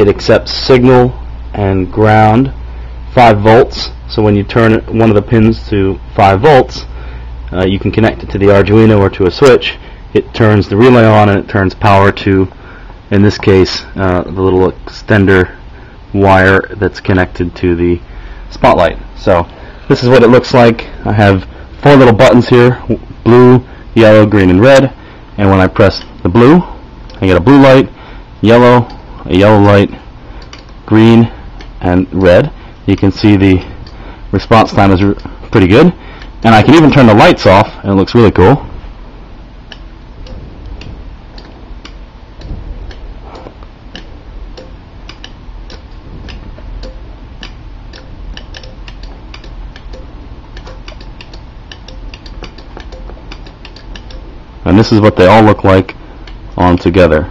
it accepts signal and ground 5 volts. So when you turn one of the pins to 5 volts uh, you can connect it to the Arduino or to a switch. It turns the relay on and it turns power to in this case uh, the little extender wire that's connected to the spotlight. So this is what it looks like. I have four little buttons here blue yellow green and red. And when I press the blue I get a blue light yellow a yellow light green and red. You can see the response time is pretty good. And I can even turn the lights off and it looks really cool. And this is what they all look like on together